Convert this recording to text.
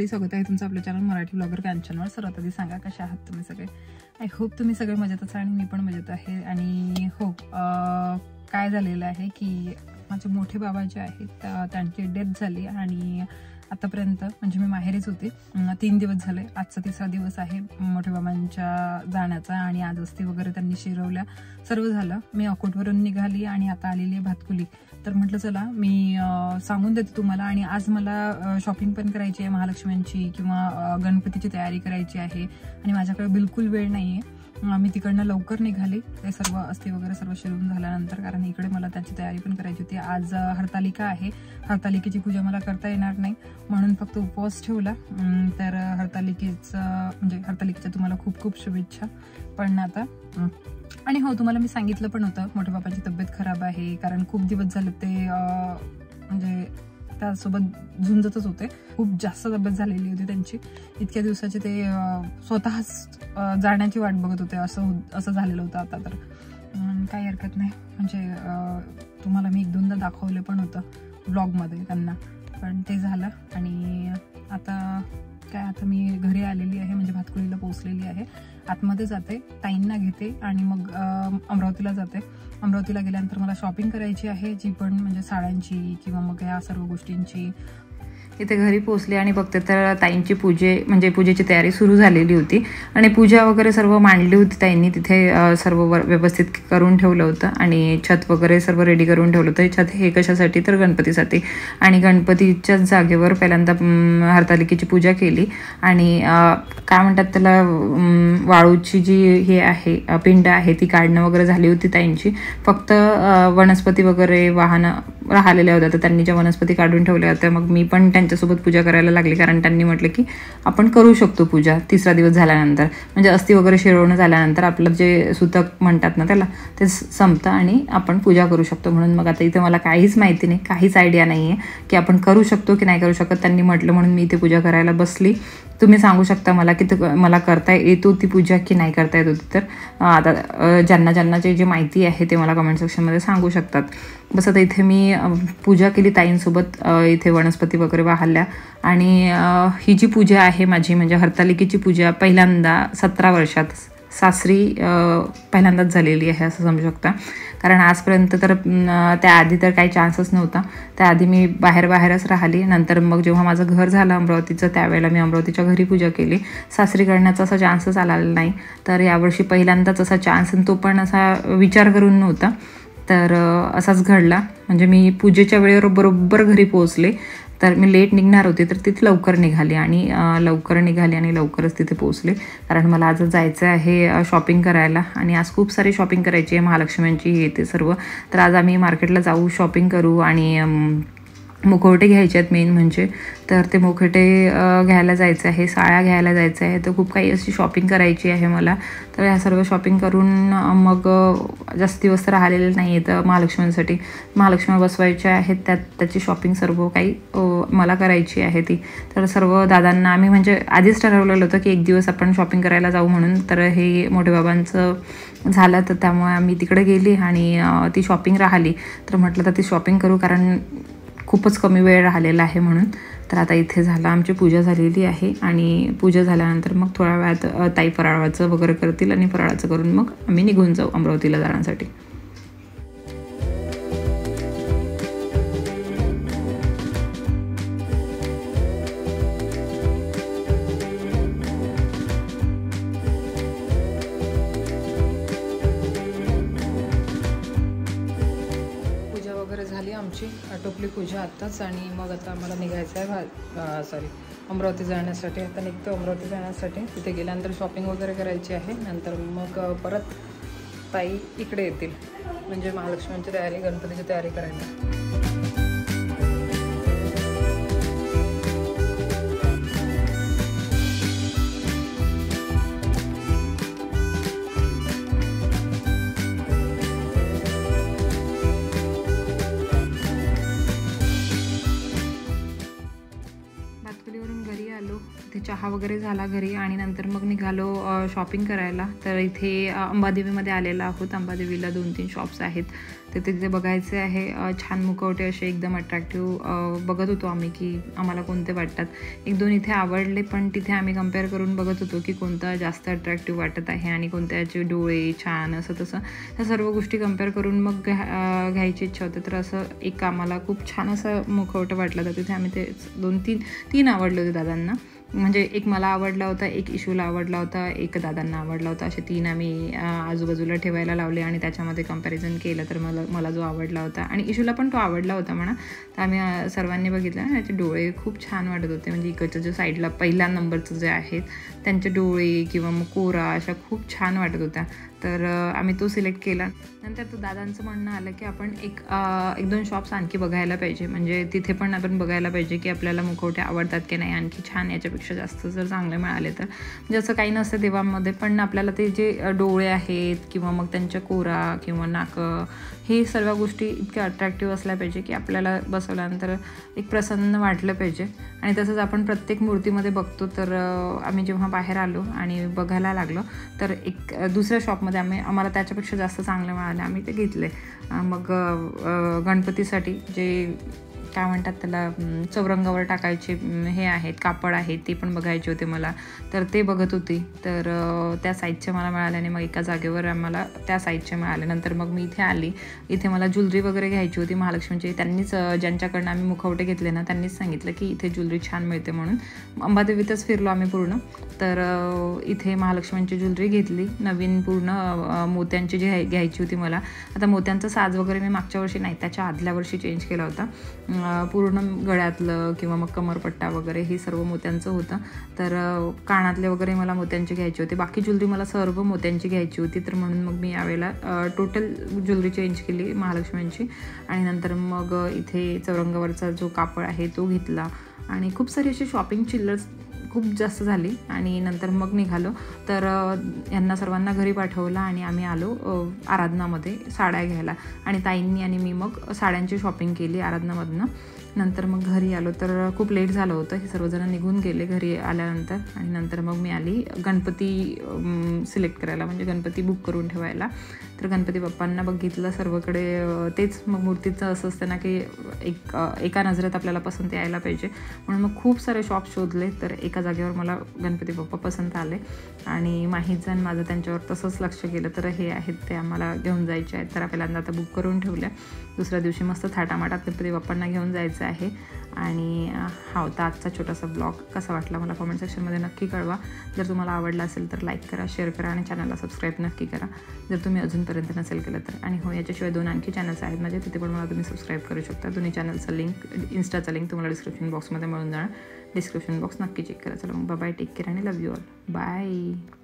मंडळी स्वागत आहे तुमचं आपलं चॅनल मराठी ब्लॉगर कांचनवर. सर्वात आधी सांगा कशा आहात तुम्ही सगळे? आय होप तुम्ही सगळे मजेतच आहे आणि मी पण मजेत आहे. आणि हो काय झालेलं आहे की माझे मोठे बाबा जे आहेत त्यांची डेथ झाली आणि आतापर्यंत म्हणजे मी माहेरीच होते. तीन दिवस झाले. आजचा तिसरा दिवस आहे. मोठ्या बाबांच्या जाण्याचा आणि आज वस्ती वगैरे त्यांनी शिरवल्या. सर्व झालं. मी अकोटवरून निघाली आणि आता आलेली आहे भातकुली. तर म्हटलं चला मी सांगून देते तुम्हाला आणि आज मला शॉपिंग पण करायची आहे महालक्ष्म्यांची किंवा गणपतीची तयारी करायची आहे आणि माझ्याकडे बिलकुल वेळ नाही आहे मी तिकडनं लवकर निघाले. ते सर्व अस्थि वगैरे सर्व शिरून झाल्यानंतर कारण इकडे मला त्याची तयारी पण करायची होती. आज हरतालिका आहे. हरतालिकेची पूजा मला करता येणार नाही. म्हणून फक्त उपवास ठेवला. तर हरतालिकेचं म्हणजे हरतालिकेच्या तुम्हाला खूप खूप शुभेच्छा. पण आता आणि हो तुम्हाला मी सांगितलं पण होतं मोठ्या बाबाची तब्येत खराब आहे कारण खूप दिवस झाले ते म्हणजे त्यासोबत झुंजतच होते. खूप जास्त तब्येत झालेली होती त्यांची. इतक्या दिवसाचे ते स्वतःच जाण्याची वाट बघत होते. असं हो- असं झालेलं होतं आता तर. काही हरकत नाही. म्हणजे तुम्हाला मी एक दोनदा दाखवलं पण होतं ब्लॉगमध्ये त्यांना. पण ते झालं आणि आता काय आता मी घरी आलेली आहे. म्हणजे भातकुलीला पोहोचलेली आहे. आतमध्ये जाते ताईंना घेते आणि मग अमरावतीला जाते. अमरावतीला गेल्यानंतर मला शॉपिंग करायची आहे जी पण म्हणजे साड्यांची किंवा मग या सर्व गोष्टींची. इथे घरी पोचले आणि बघते तर ताईंची पूजे म्हणजे पूजेची तयारी सुरू झालेली होती. आणि पूजा वगैरे सर्व मांडली होती ताईंनी. तिथे सर्व व्यवस्थित करून ठेवलं होतं आणि छत वगैरे सर्व रेडी करून ठेवलं होतं. छत हे कशासाठी? तर गणपतीसाठी. आणि गणपतीच्याच जागेवर पहिल्यांदा हरतालिकेची पूजा केली. आणि काय म्हणतात त्याला वाळूची जी हे आहे पिंड आहे ती काढणं वगैरे झाली होती ताईंची. फक्त वनस्पती वगैरे वाहनं राहिलेल्या होत्या तर त्यांनी ज्या वनस्पती काढून ठेवल्या होत्या मग मी पण त्यांच्यासोबत पूजा करायला लागली कारण त्यांनी म्हटलं की आपण करू शकतो पूजा तिसरा दिवस झाल्यानंतर. म्हणजे अस्थि वगैरे शिरवणं झाल्यानंतर आपलं जे सुतक म्हणतात ना त्याला ते संपतं आणि आपण पूजा करू शकतो. म्हणून मग आता इथे मला काहीच माहिती नाही काहीच आयडिया नाही आहे की आपण करू शकतो की नाही करू शकत. त्यांनी म्हटलं म्हणून मी इथे पूजा करायला बसली. तुम्ही सांगू शकता मला की मला करता येत होती पूजा की नाही करता येत होती? तर आता ज्यांना ज्यांना जे जे माहिती आहे ते मला कमेंट सेक्शनमध्ये सांगू शकतात. बस आता इथे मी पूजा केली ताईंसोबत इथे वनस्पती वगैरे वाहल्या. आणि ही जी पूजा आहे माझी म्हणजे हरतालिकेची पूजा पहिल्यांदा सतरा वर्षात सासरी पहिल्यांदाच झालेली आहे असं समजू शकता. कारण आजपर्यंत तर त्याआधी तर काही चान्सच नव्हता. त्याआधी मी बाहेर बाहेरच राहिली. नंतर मग जेव्हा माझं घर झालं अमरावतीचं त्यावेळेला मी अमरावतीच्या घरी पूजा केली. सासरी करण्याचा असा चान्सच आलेला नाही. तर यावर्षी पहिल्यांदाच असा चान्स आणि तो पण असा विचार करून नव्हता. तर असाच घडला. म्हणजे मी पूजेच्या वेळेवर बरोबर घरी पोहोचले. तर मी लेट निघणार होते तर तिथे लवकर निघाली आणि लवकर निघाली आणि लवकरच तिथे पोहोचले. कारण मला आज जायचं आहे शॉपिंग करायला आणि आज खूप सारी शॉपिंग करायची आहे महालक्ष्म्यांची हे ते सर्व. तर आज आम्ही मार्केटला जाऊ शॉपिंग करू आणि मुखवटे घ्यायचे आहेत मेन म्हणजे. तर ते मुखवटे घ्यायला जायचं आहे साड्या घ्यायला जायचं आहे. तर खूप काही अशी शॉपिंग करायची आहे मला. तर ह्या सर्व शॉपिंग करून मग जास्त दिवस तर राहिलेले नाही आहेत महालक्ष्मींसाठी. महालक्ष्मी बसवायच्या आहेत त्यात त्याची शॉपिंग सर्व काही मला करायची आहे ती. तर सर्व दादांना आम्ही म्हणजे आधीच ठरवलेलं होतं की एक दिवस आपण शॉपिंग करायला जाऊ म्हणून. तर हे मोठे बाबांचं झालं तर त्यामुळे आम्ही तिकडे गेली आणि ती शॉपिंग राहिली. तर म्हटलं तर ती शॉपिंग करू कारण खूपच कमी वेळ राहिलेला आहे म्हणून. तर आता इथे झालं आमची पूजा झालेली आहे आणि पूजा झाल्यानंतर मग थोड्या वेळात ताई फराळाचं वगैरे करतील आणि फराळाचं करून मग आम्ही निघून जाऊ अमरावतीला जाण्यासाठी. आटोपली पूजा आत्ताच आणि मग आता आम्हाला निघायचं आहे भा सॉरी अमरावती जाण्यासाठी. आता निघतो अमरावती जाण्यासाठी. तिथे गेल्यानंतर शॉपिंग वगैरे करायची आहे. नंतर मग परत ताई इकडे येतील. म्हणजे महालक्ष्मीची तयारी गणपतीची तयारी करायला. चहा वगैरे झाला घरी आणि नंतर मग निघालो शॉपिंग करायला. तर इथे अंबादेवीमध्ये आलेलो आहोत. अंबादेवीला दोन तीन शॉप्स आहेत. तर तिथे बघायचे आहे छान मुखवटे असे एकदम अट्रॅक्टिव्ह बघत होतो आम्ही की आम्हाला कोणते वाटतात. एक दोन इथे आवडले पण तिथे आम्ही कंपेअर करून बघत होतो की कोणता जास्त अट्रॅक्टिव्ह वाटत आहे आणि कोणत्याचे डोळे छान असं तसं. ह्या सर्व गोष्टी कंपेअर करून मग घ्या घ्यायची इच्छा होते. तर असं एक आम्हाला खूप छान असं मुखवटं वाटलं. तर तिथे आम्ही ते दोन तीन तीन आवडले होते दादांना. म्हणजे एक मला आवडला होता एक इशूला आवडला होता एक दादांना आवडला होता. असे तीन आम्ही आजूबाजूला ठेवायला लावले आणि त्याच्यामध्ये कंपॅरिझन केलं तर मला मला जो आवडला होता. आणि इशूला पण तो आवडला होता म्हणा. तर आम्ही सर्वांनी बघितलं आणि त्याचे डोळे खूप छान वाटत होते. म्हणजे इकडच्या जो साईडला पहिल्या नंबरचं जे आहेत त्यांचे डोळे किंवा मग कोरा अशा खूप छान वाटत होत्या. तर आम्ही तो सिलेक्ट केला. नंतर तो दादांचं म्हणणं आलं की आपण एक एक दोन शॉप्स आणखी बघायला पाहिजे. म्हणजे तिथे पण आपण बघायला पाहिजे की आपल्याला मुखवटे आवडतात की नाही. आणखी छान याच्यापेक्षा जास्त जर चांगले मिळाले तर. म्हणजे असं काही नसतं देवांमध्ये पण आपल्याला ते जे डोळे आहेत किंवा मग त्यांच्या कोरा किंवा नाकं हे सर्व गोष्टी इतक्या अट्रॅक्टिव्ह असल्या पाहिजे की आपल्याला बसवल्यानंतर एक प्रसन्न वाटलं पाहिजे. आणि तसंच आपण प्रत्येक मूर्तीमध्ये बघतो तर आम्ही जेव्हा बाहेर आलो आणि बघायला लागलो तर एक दुसऱ्या शॉपमध्ये आम्ही आम्हाला त्याच्यापेक्षा जास्त चांगलं मिळालं आम्ही ते घेतले. मग गणपतीसाठी जे काय म्हणतात त्याला चौरंगावर टाकायचे हे आहेत कापड आहेत ते पण बघायचे होते मला. तर ते बघत होती. तर त्या साईजचे मला मिळाल्याने मग एका जागेवर आम्हाला त्या साईजचे मिळाले नंतर मग मी इथे आली. इथे मला ज्वेलरी वगैरे घ्यायची होती महालक्ष्मीची. त्यांनीच ज्यांच्याकडनं आम्ही मुखवटे घेतले ना त्यांनीच सांगितलं की इथे ज्वेलरी छान मिळते म्हणून. अंबादेवीतच फिरलो आम्ही पूर्ण. तर इथे महालक्ष्मींची ज्वेलरी घेतली. नवीन पूर्ण मोत्यांची जी घ्याय- घ्यायची होती मला. आता मोत्यांचा साज वगैरे मी मागच्या वर्षी नाही त्याच्या आदल्या वर्षी चेंज केला होता. पूर्ण गळ्यातलं किंवा मग कमरपट्टा वगैरे हे सर्व मोत्यांचं होतं. तर कानातले वगैरे मला मोत्यांचे घ्यायचे होते. बाकी ज्वेलरी मला सर्व मोत्यांची घ्यायची होती. तर म्हणून मग मी यावेळेला टोटल ज्वेलरी चेंज केली महालक्ष्मींची आणि नंतर मग इथे चौरंगावरचा जो कापड आहे तो घेतला. आणि खूप सारी अशी शॉपिंग चिल्लर्स खूप जास्त झाली आणि नंतर मग निघालो. तर यांना सर्वांना घरी पाठवलं आणि आम्ही आलो आराधनामध्ये साड्या घ्यायला. आणि ताईंनी आणि मी मग साड्यांची शॉपिंग केली आराधनामधनं. नंतर मग घरी आलो. तर खूप लेट झालं होतं. हे सर्वजण निघून गेले घरी आल्यानंतर. आणि नंतर मग मी आली गणपती सिलेक्ट करायला. म्हणजे गणपती बुक करून ठेवायला. तर गणपती बाप्पांना बघितलं सर्वकडे. तेच मग मूर्तीचं असं असतं ना की एक एका नजरेत आपल्याला पसंत यायला पाहिजे. म्हणून मग खूप सारे शॉप शोधले. तर एका जागेवर मला गणपती बाप्पा पसंत आले. आणि माहीत जण माझं त्यांच्यावर तसंच लक्ष केलं तर हे आहेत ते आम्हाला घेऊन जायचे आहेत. तर पहिल्यांदा आता बुक करून ठेवल्या. दुसऱ्या दिवशी मस्त थाटामाटात गणपती बाप्पांना घेऊन जायचं. आहे. आणि हा होता आजचा छोटासा ब्लॉग कसा वाटला मला कमेंट सेक्शनमध्ये नक्की कळवा. जर तुम्हाला आवडला असेल तर लाईक करा शेअर करा आणि चॅनलला सबस्क्राईब नक्की करा. जर तुम्ही अजूनपर्यंत नसेल केलं तर. आणि हो याच्याशिवाय दोन आणखी चॅनल्स आहेत माझे तिथे पण मला तुम्ही सबस्क्राईब करू शकता. दोन्ही चॅनलचं लिंक इन्स्टाचं लिंक तुम्हाला डिस्क्रिप्शन बॉक्समध्ये मिळून जाणार. डिस्क्रिप्शन बॉक्स नक्की चेक करा. चला मग बाय टेक केअर आणि लव यू ऑल बाय